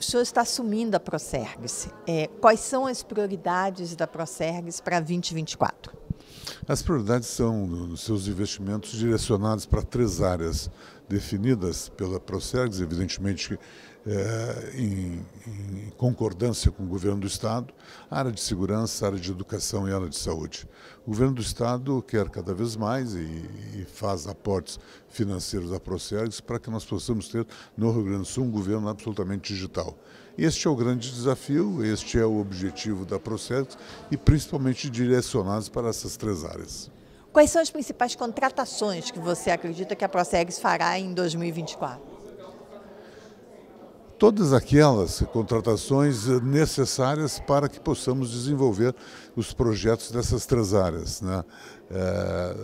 o senhor está assumindo a Procergs. É, quais são as prioridades da Procergs para 2024? As prioridades são os seus investimentos direcionados para três áreas definidas pela Procergs, evidentemente é, em, em, concordância com o governo do Estado, a área de segurança, a área de educação e a área de saúde. O governo do Estado quer cada vez mais e, e faz aportes financeiros à Procergs para que nós possamos ter no Rio Grande do Sul um governo absolutamente digital. Este é o grande desafio, este é o objetivo da Procergs e principalmente direcionados para essas três áreas. Quais são as principais contratações que você acredita que a Procergs fará em 2024? Todas aquelas contratações necessárias para que possamos desenvolver os projetos dessas três áreas. Né? É,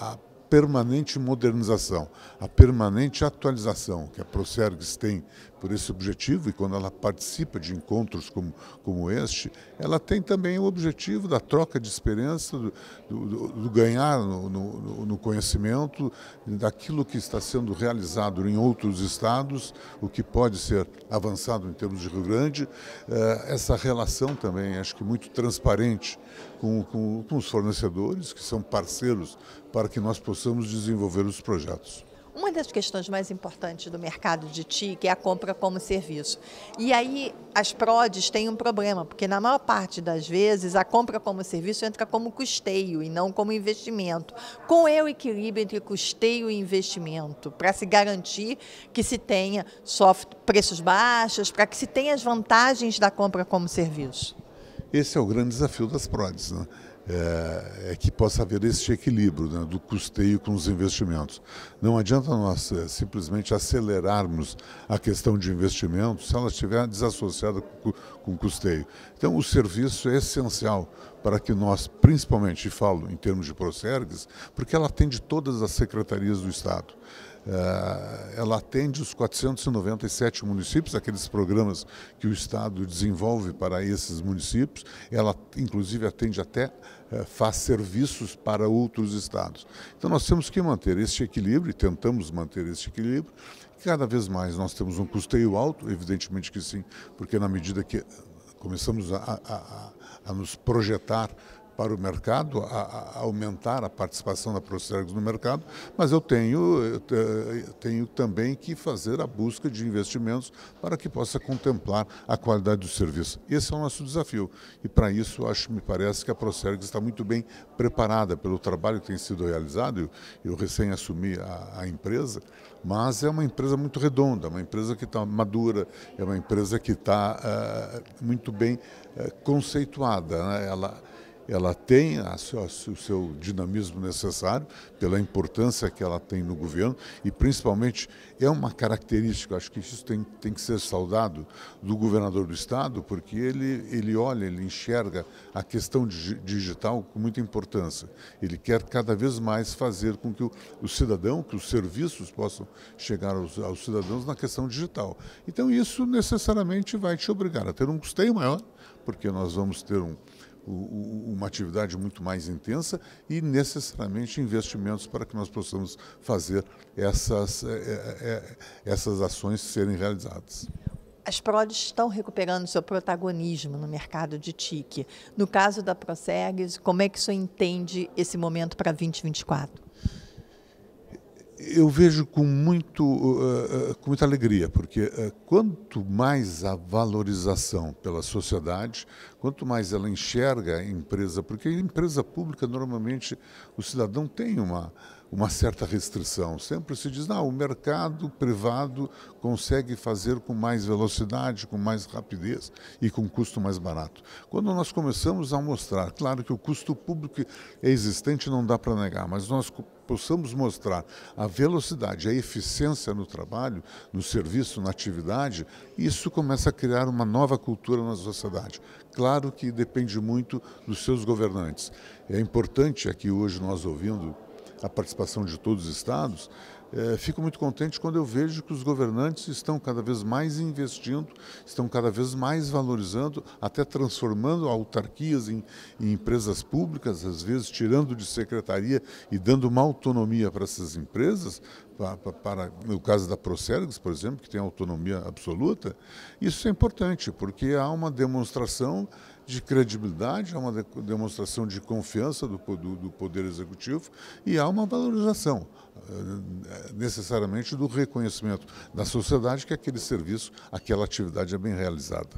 a permanente modernização, a permanente atualização que a Procergs tem por esse objetivo e quando ela participa de encontros como, como este, ela tem também o objetivo da troca de experiência, do, do, do ganhar no, no, no, conhecimento daquilo que está sendo realizado em outros estados, o que pode ser avançado em termos de Rio Grande. Eh, essa relação também, acho que muito transparente com, com, com os fornecedores, que são parceiros para que nós possamos desenvolver os projetos. Uma das questões mais importantes do mercado de TIC é a compra como serviço. E aí as PRODs têm um problema, porque na maior parte das vezes a compra como serviço entra como custeio e não como investimento. Com o equilíbrio entre custeio e investimento, para se garantir que se tenha soft, preços baixos, para que se tenha as vantagens da compra como serviço. Esse é o grande desafio das PRODs. Né? É, é, que possa haver esse equilíbrio né, do custeio com os investimentos. Não adianta nós é, simplesmente acelerarmos a questão de investimentos se ela estiver desassociada com, o custeio. Então, o serviço é essencial para que nós, principalmente, falo em termos de Procergs, porque ela atende todas as secretarias do Estado. Eh, ela atende os 497 municípios, aqueles programas que o Estado desenvolve para esses municípios. Ela, inclusive, atende até, faz serviços para outros estados. Então, nós temos que manter esse equilíbrio, e tentamos manter esse equilíbrio. Cada vez mais nós temos um custeio alto, evidentemente que sim, porque na medida que começamos a, a, a, a nos projetar para o mercado, a, a aumentar a participação da Procergs no mercado, mas eu tenho, eu tenho também que fazer a busca de investimentos para que possa contemplar a qualidade do serviço. Esse é o nosso desafio e para isso acho me parece que a Procergs está muito bem preparada pelo trabalho que tem sido realizado. Eu, eu recém assumi a, a empresa, mas é uma empresa muito redonda, uma empresa que está madura, é uma empresa que está uh, muito bem uh, conceituada. Né? Ela, ela tem a, o seu dinamismo necessário pela importância que ela tem no governo e principalmente é uma característica, acho que isso tem, tem que ser saudado do governador do estado, porque ele, ele olha, ele enxerga a questão digital com muita importância. Ele quer cada vez mais fazer com que o, o cidadão, que os serviços possam chegar aos, aos cidadãos na questão digital. Então isso necessariamente vai te obrigar a ter um custeio maior, porque nós vamos ter um uma atividade muito mais intensa e necessariamente investimentos para que nós possamos fazer essas, é, é, é, essas ações serem realizadas. As PRODs estão recuperando seu protagonismo no mercado de TIC. No caso da Procegs, como é que o senhor entende esse momento para 2024? Eu vejo com, muito, uh, com muita alegria, porque uh, quanto mais a valorização pela sociedade, quanto mais ela enxerga a empresa, porque a empresa pública normalmente o cidadão tem uma, uma certa restrição. Sempre se diz, não, o mercado privado consegue fazer com mais velocidade, com mais rapidez e com custo mais barato. Quando nós começamos a mostrar, claro que o custo público é existente, não dá para negar, mas nós possamos mostrar a velocidade, a eficiência no trabalho, no serviço, na atividade, isso começa a criar uma nova cultura na sociedade. Claro que depende muito dos seus governantes. É importante aqui hoje nós ouvindo a participação de todos os estados, é, fico muito contente quando eu vejo que os governantes estão cada vez mais investindo, estão cada vez mais valorizando, até transformando autarquias em, em empresas públicas, às vezes tirando de secretaria e dando uma autonomia para essas empresas, para, para, no caso da Procergs, por exemplo, que tem autonomia absoluta, isso é importante, porque há uma demonstração de credibilidade, há uma de, demonstração de confiança do, do, do Poder Executivo e há uma valorização eh, necessariamente do reconhecimento da sociedade que aquele serviço, aquela atividade é bem realizada.